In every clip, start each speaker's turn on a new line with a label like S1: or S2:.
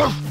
S1: Oh!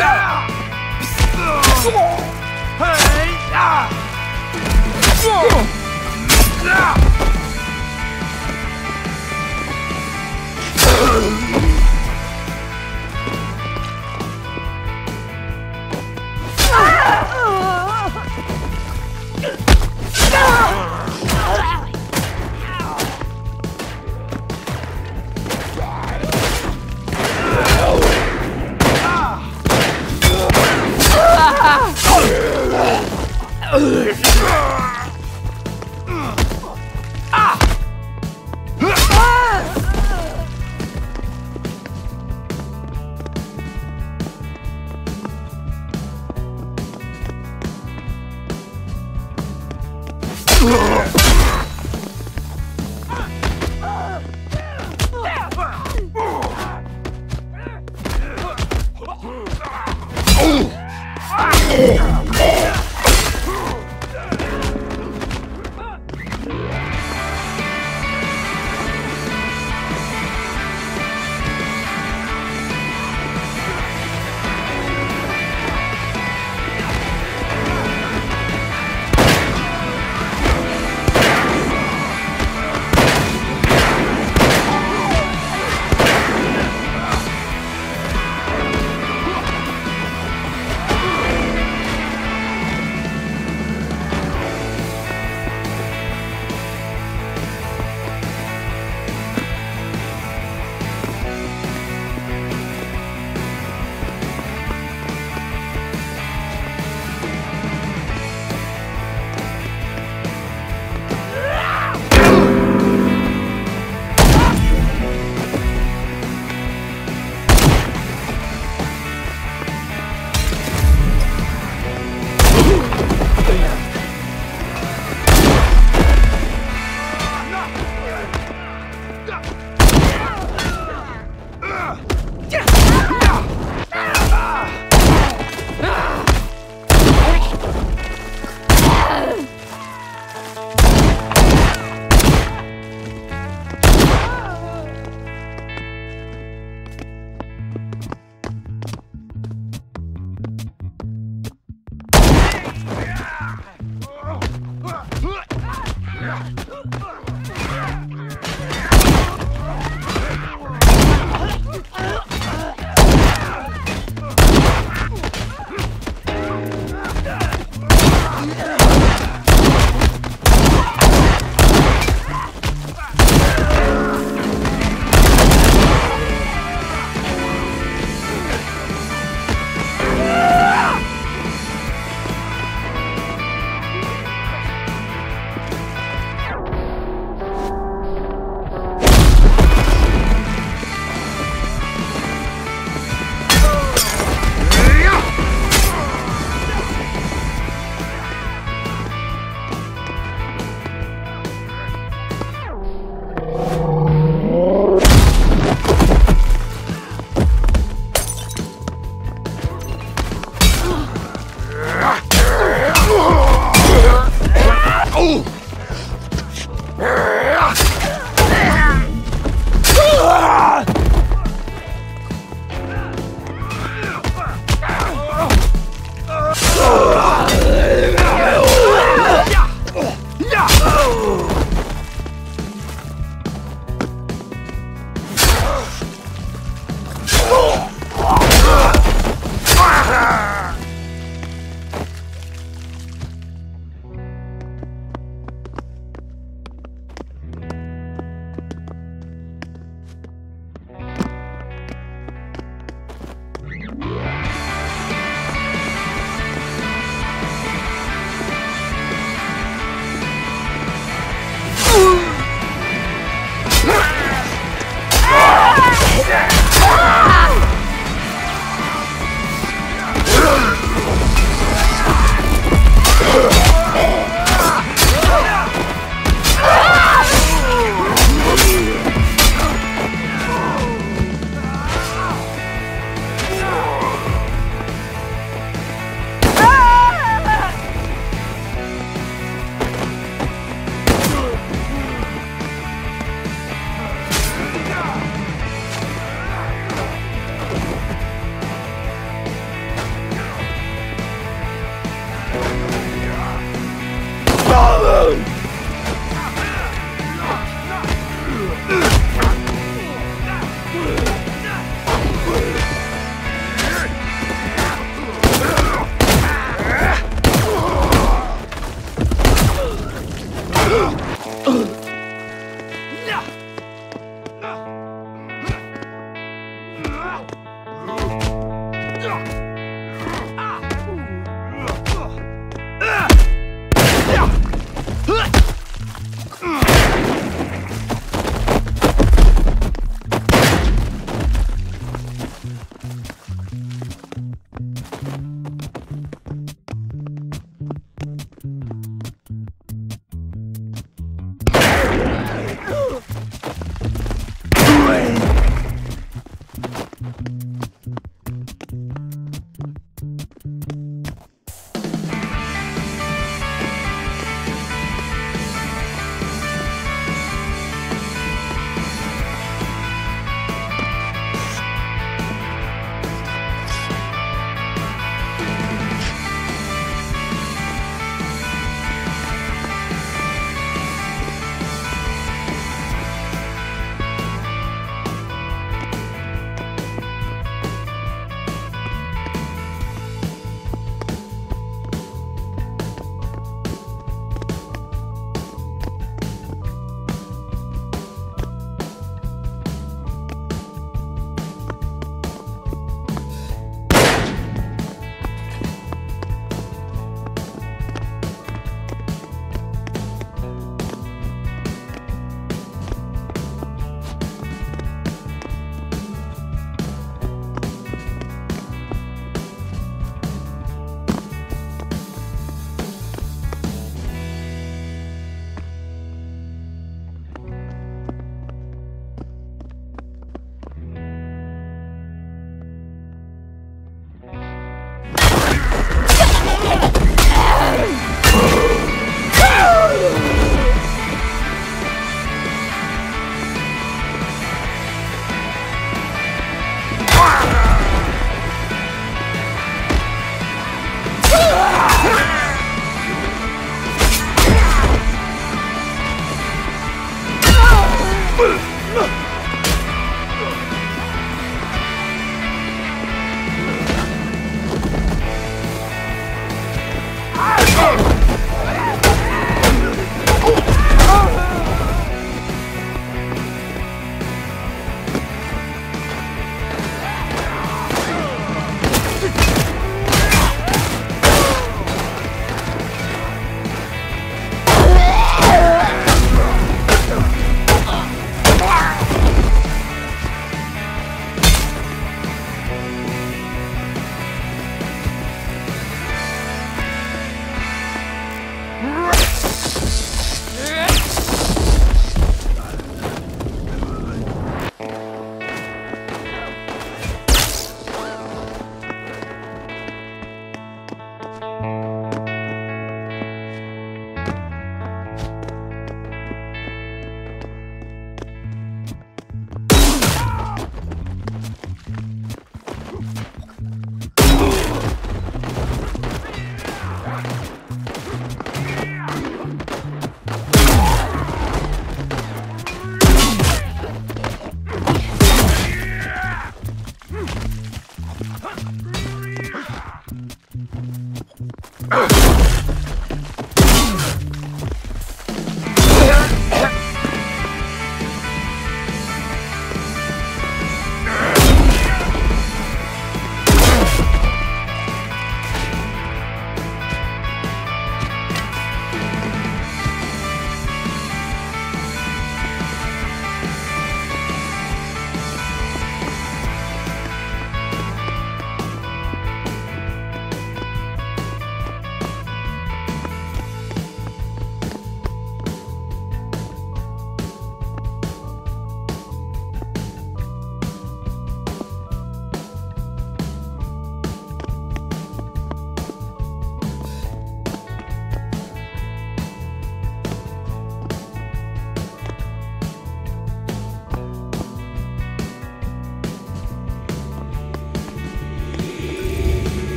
S1: Hey! 嗯